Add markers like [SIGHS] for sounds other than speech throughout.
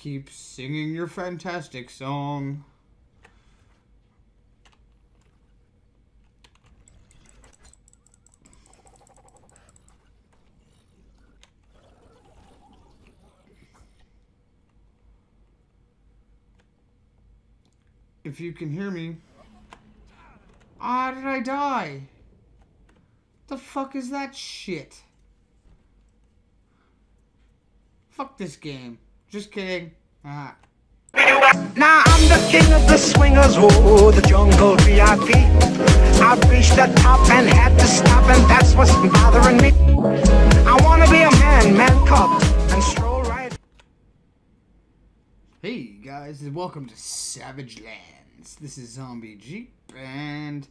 Keep singing your fantastic song. If you can hear me. Ah, did I die? The fuck is that shit? Fuck this game. Just kidding. Ah. Now I'm the king of the swingers, oh, the jungle VIP. I've reached the top and had to stop, and that's what's bothering me. I wanna be a man, man cub, and stroll right. Hey guys, welcome to Savage Lands. This is Zombie Jeep, and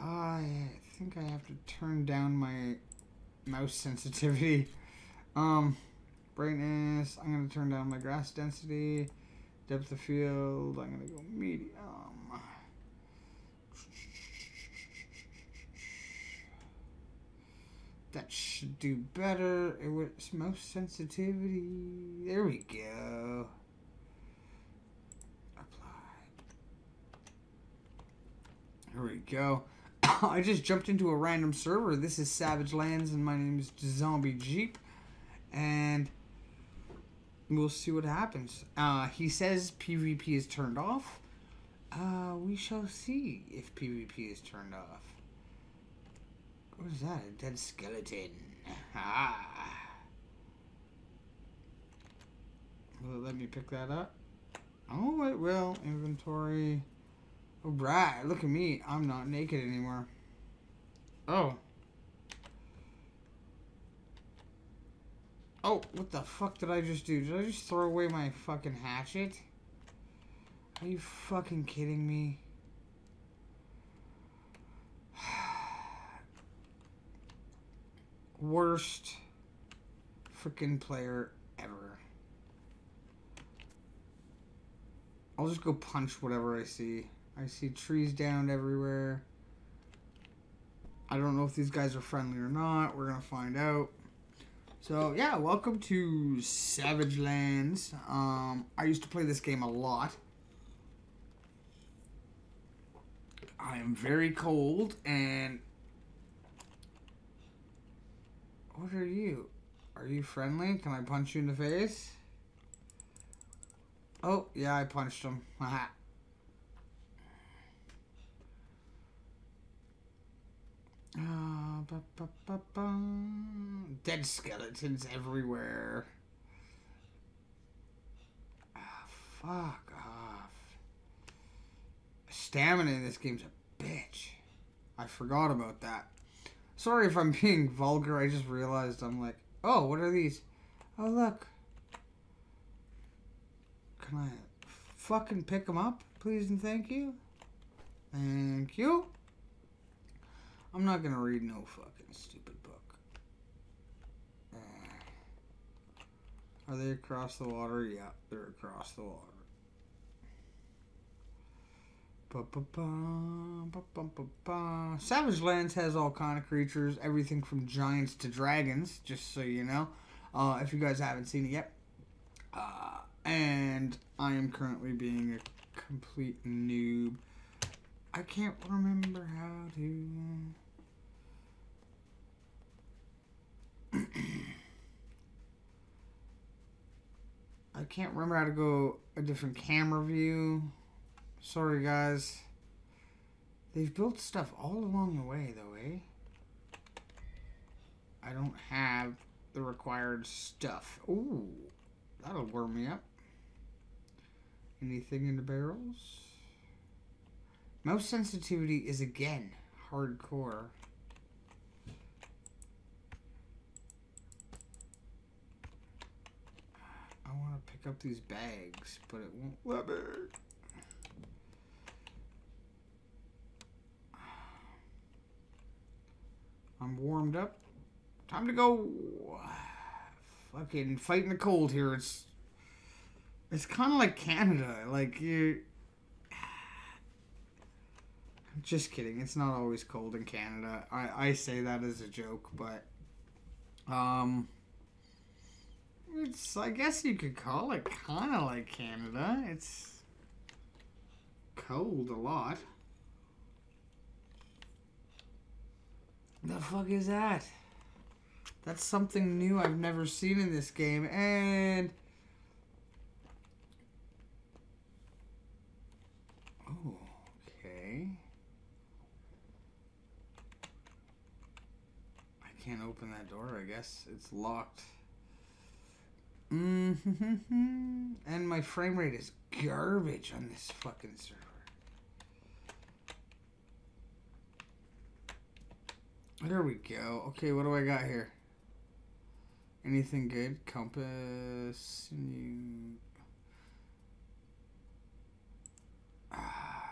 I think I have to turn down my mouse sensitivity. Um, brightness. I'm gonna turn down my grass density, depth of field. I'm gonna go medium. That should do better. It was mouse sensitivity. There we go. Apply. Here we go. [COUGHS] I just jumped into a random server. This is Savage Lands, and my name is Zombie Jeep. And we'll see what happens. Uh, he says PvP is turned off. Uh, we shall see if PvP is turned off. What is that? A dead skeleton. Ah. Will let me pick that up? Oh, it will. Inventory. Oh, Alright, look at me. I'm not naked anymore. Oh. Oh, what the fuck did I just do? Did I just throw away my fucking hatchet? Are you fucking kidding me? [SIGHS] Worst freaking player ever. I'll just go punch whatever I see. I see trees down everywhere. I don't know if these guys are friendly or not. We're going to find out. So, yeah, welcome to Savage Lands. Um, I used to play this game a lot. I am very cold and... What are you? Are you friendly? Can I punch you in the face? Oh, yeah, I punched him. [LAUGHS] Haha. Uh, ba, ba, ba, ba. Dead skeletons everywhere. Ah, fuck off. Stamina in this game's a bitch. I forgot about that. Sorry if I'm [LAUGHS] being vulgar. I just realized I'm like, oh, what are these? Oh, look. Can I fucking pick them up, please and thank you? Thank you. I'm not gonna read no fucking stupid book. Uh, are they across the water? Yeah, they're across the water. Ba, ba, ba. Savage Lands has all kind of creatures, everything from giants to dragons. Just so you know, uh, if you guys haven't seen it yet. Uh, and I am currently being a complete noob. I can't remember how to. I can't remember how to go a different camera view. Sorry, guys. They've built stuff all along the way, though, eh? I don't have the required stuff. Ooh, that'll warm me up. Anything in the barrels? Mouse sensitivity is again hardcore. I want to pick up these bags, but it won't let me. I'm warmed up. Time to go. Fucking fighting the cold here. It's it's kind of like Canada. Like you. Just kidding. It's not always cold in Canada. I I say that as a joke, but um, it's I guess you could call it kind of like Canada. It's cold a lot. The fuck is that? That's something new I've never seen in this game, and oh, okay. I can't open that door. I guess it's locked. And my frame rate is garbage on this fucking server. There we go. Okay, what do I got here? Anything good? Compass. Ah,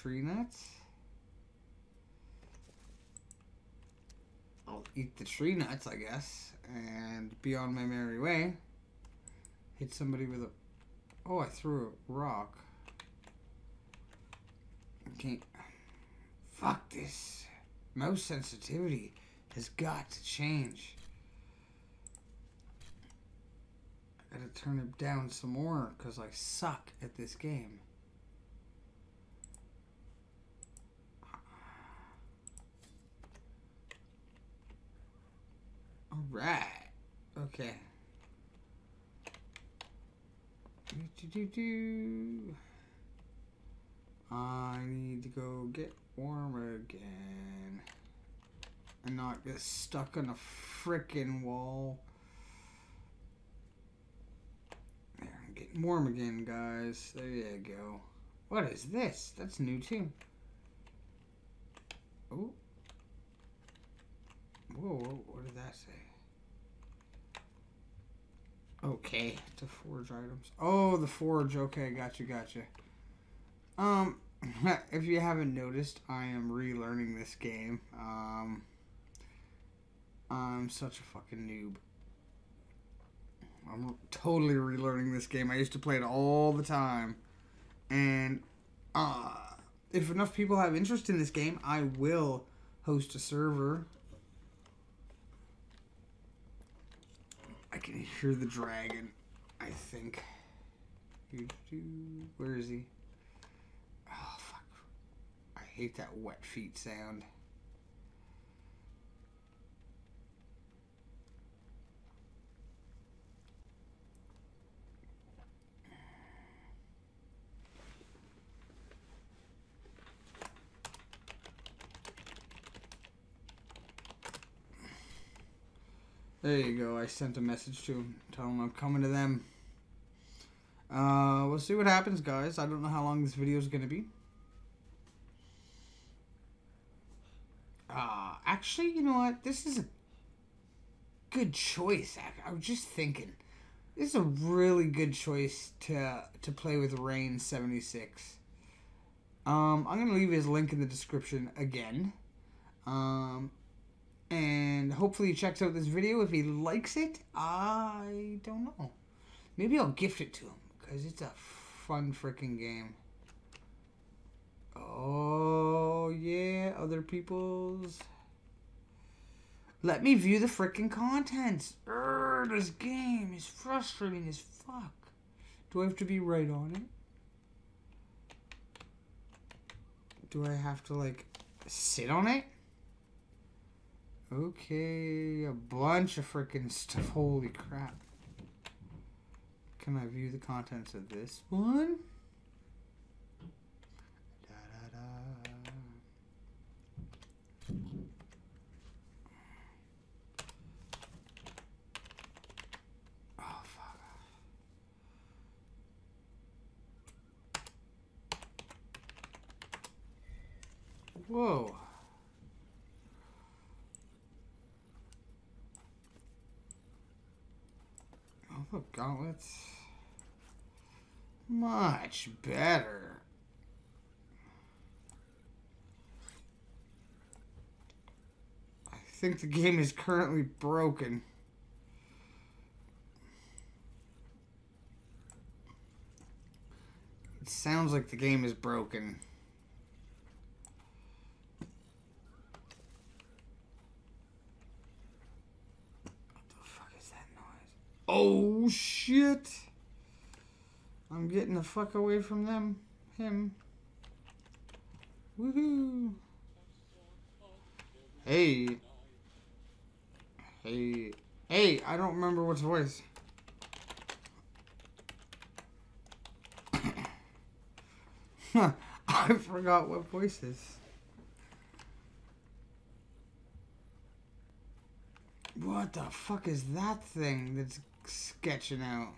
tree nuts. I'll eat the tree nuts, I guess, and be on my merry way. Hit somebody with a. Oh, I threw a rock. Okay. Fuck this. Mouse sensitivity has got to change. I gotta turn it down some more because I suck at this game. Alright. Okay. Do, do, do. I need to go get warm again. And not get stuck on a frickin' wall. There, I'm getting warm again, guys. There you go. What is this? That's new too. Oh. Whoa, what did that say? Okay, to forge items. Oh, the forge. Okay, gotcha, gotcha. Um, [LAUGHS] if you haven't noticed, I am relearning this game. Um, I'm such a fucking noob. I'm totally relearning this game. I used to play it all the time. And, uh, if enough people have interest in this game, I will host a server I can hear the dragon, I think. Where is he? Oh, fuck. I hate that wet feet sound. There you go. I sent a message to him, tell him I'm coming to them. Uh, we'll see what happens, guys. I don't know how long this video is going to be. Uh, actually, you know what? This is a good choice. I was just thinking. This is a really good choice to to play with Rain 76. Um, I'm going to leave his link in the description again. Um, and hopefully he checks out this video. If he likes it, I don't know. Maybe I'll gift it to him because it's a fun freaking game. Oh, yeah, other people's. Let me view the freaking contents. Urgh, this game is frustrating as fuck. Do I have to be right on it? Do I have to, like, sit on it? Okay, a bunch of freaking stuff. Holy crap. Can I view the contents of this one? Da, da, da. Oh, fuck. Whoa. Oh, look, gauntlets. Much better. I think the game is currently broken. It sounds like the game is broken. What the fuck is that noise? Oh shit! I'm getting the fuck away from them. Him. Woohoo! Hey. Hey. Hey, I don't remember what's voice. [LAUGHS] I forgot what voice is. What the fuck is that thing that's sketching out?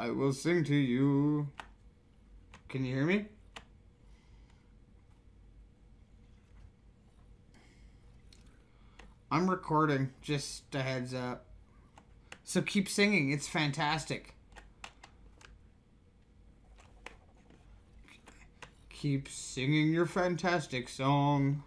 I will sing to you. Can you hear me? I'm recording, just a heads up. So keep singing, it's fantastic. Keep singing your fantastic song.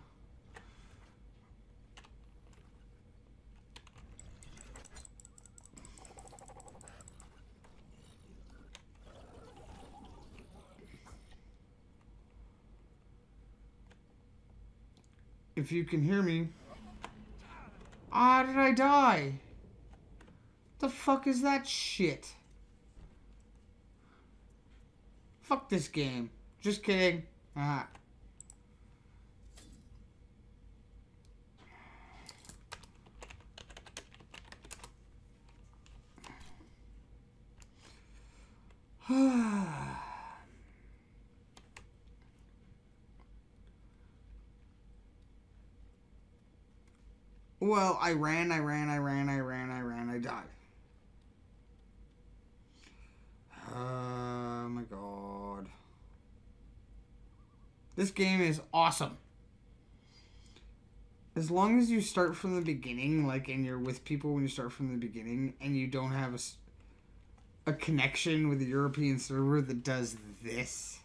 If you can hear me. Ah, did I die? The fuck is that shit? Fuck this game. Just kidding. Ah. [SIGHS] [SIGHS] well, I ran, I ran, I ran, I ran, I ran, I died. Oh my god. This game is awesome. As long as you start from the beginning, like, and you're with people when you start from the beginning, and you don't have a connection with a European server that does this.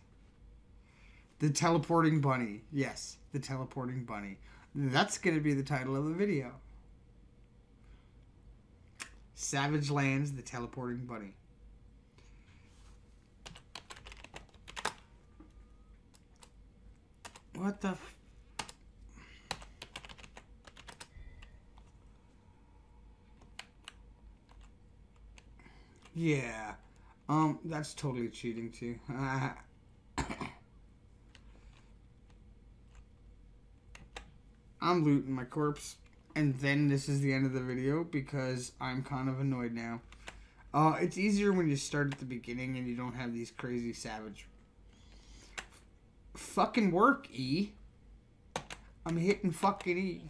The teleporting bunny. Yes, the teleporting bunny. That's going to be the title of the video. Savage Lands, the teleporting bunny. What the Yeah. Um, that's totally cheating too. [LAUGHS] I'm looting my corpse. And then this is the end of the video because I'm kind of annoyed now. Uh, it's easier when you start at the beginning and you don't have these crazy savage. Fucking work, E. I'm hitting fucking E.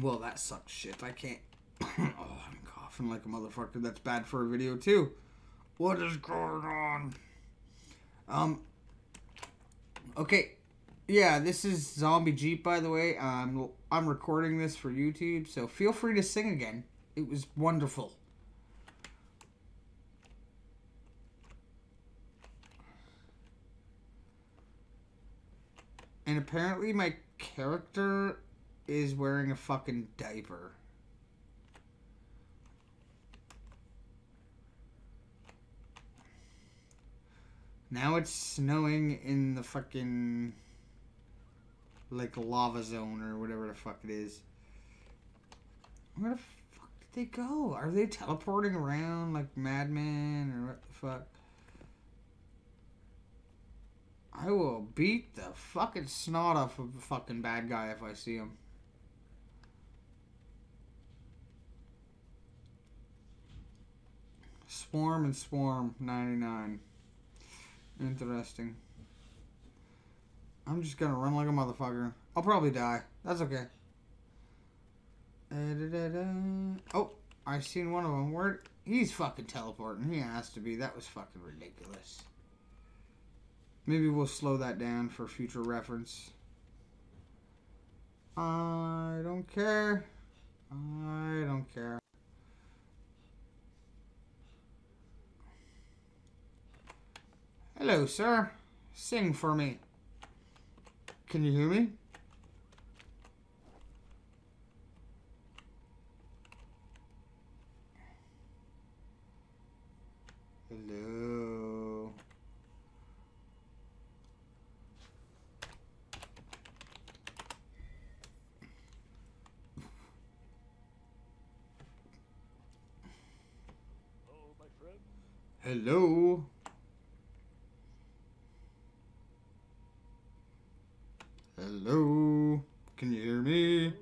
Well, sucks shit. I can't. [COUGHS] oh, I'm coughing like a motherfucker. That's bad for a video too. What is going on? Um. Okay. Yeah, this is Zombie Jeep, by the way. Um, I'm recording this for YouTube, so feel free to sing again. It was wonderful. And apparently, my character is wearing a fucking diaper. Now it's snowing in the fucking like lava zone or whatever the fuck it is. Where the fuck did they go? Are they teleporting around like madmen or what the fuck? I will beat the fucking snot off of a fucking bad guy if I see him. Swarm and Swarm 99. Interesting. I'm just gonna run like a motherfucker. I'll probably die. That's okay. Da-da-da-da. Oh, I seen one of them. Where he's fucking teleporting. He has to be. That was fucking ridiculous. Maybe we'll slow that down for future reference. I don't care. I don't care. Hello, sir. Sing for me. Can you hear me? Hello. My friend. Hello. Hello. Can you hear me?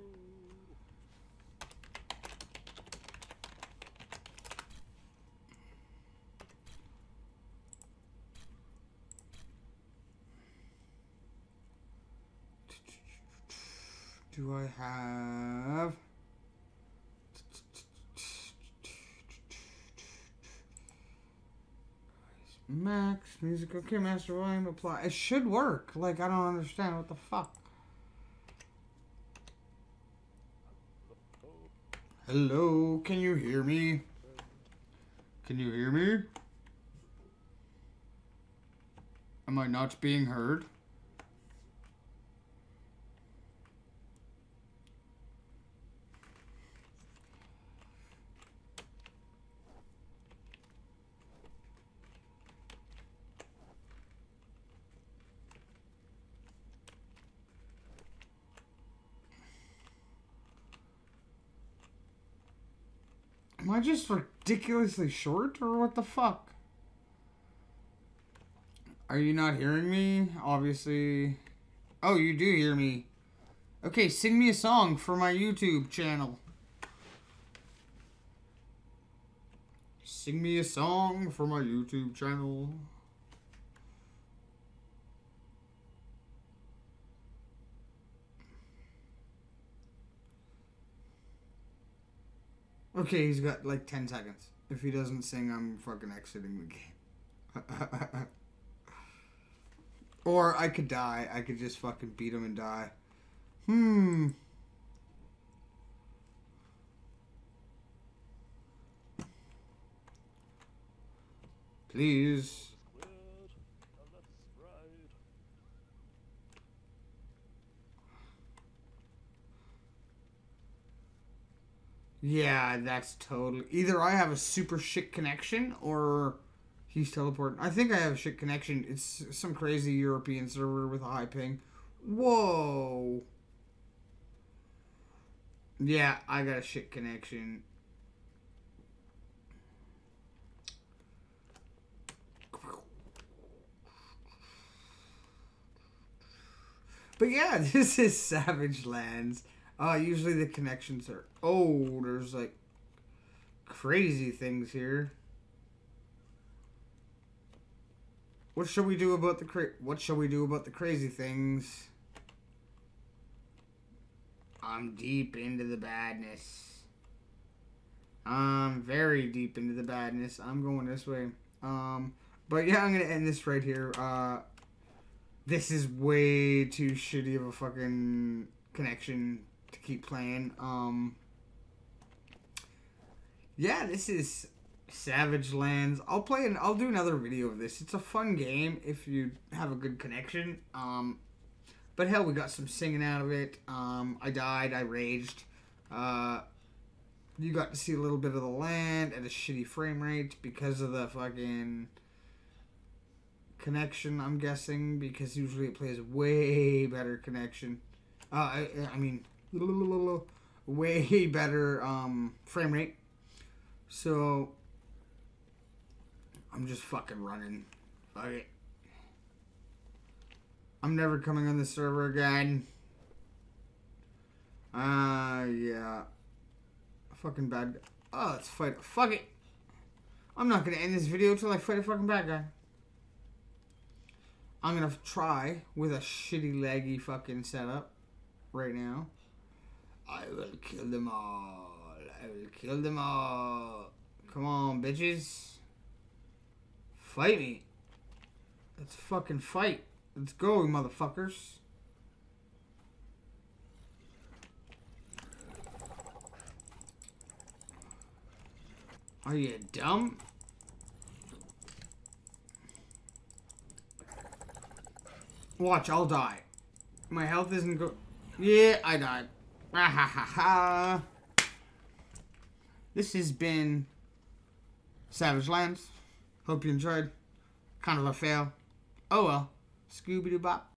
Do I have? Max music okay master volume apply. It should work. Like I don't understand. What the fuck? Hello? Can you hear me? Can you hear me? Am I not being heard I just ridiculously short or what the fuck? Are you not hearing me? Obviously. Oh, you do hear me. Okay, sing me a song for my YouTube channel. Sing me a song for my YouTube channel. Okay, he's got like 10 seconds. If he doesn't sing, I'm fucking exiting the game. [LAUGHS] or I could die. I could just fucking beat him and die. Hmm. Please. Weird. Now let's ride. Yeah, that's totally. Either I have a super shit connection or he's teleporting. I think I have a shit connection. It's some crazy European server with a high ping. Whoa. Yeah, I got a shit connection. But yeah, [LAUGHS] this is Savage Lands. Uh, usually the connections are. Oh, there's like crazy things here. What shall we do about the cra- What shall we do about the crazy things? I'm deep into the badness. I'm very deep into the badness. I'm going this way. Um, but yeah, I'm gonna end this right here. Uh, this is way too shitty of a fucking connection to keep playing. Um, yeah, this is Savage Lands. I'll play and I'll do another video of this. It's a fun game if you have a good connection. Um, but hell, we got some singing out of it. Um, I died. I raged. Uh, you got to see a little bit of the land at a shitty frame rate because of the fucking connection. I'm guessing because usually it plays way better connection. Uh, I, I mean, way [LAUGHS] better um, frame rate. So I'm just fucking running. Fuck it. I'm never coming on the server again. Ah, uh, yeah. Fucking bad. Oh, let's fight. Fuck it. I'm not gonna end this video until I fight a fucking bad guy. I'm gonna try with a shitty laggy fucking setup right now. I will kill them all. I will kill them all. Come on, bitches. Fight me. Let's fucking fight. Let's go, motherfuckers. Are you dumb? Watch, I'll die. My health isn't good. Yeah, I died. [LAUGHS] This has been Savage Lands. Hope you enjoyed. Kind of a fail. Oh well. Scooby Doo Bop.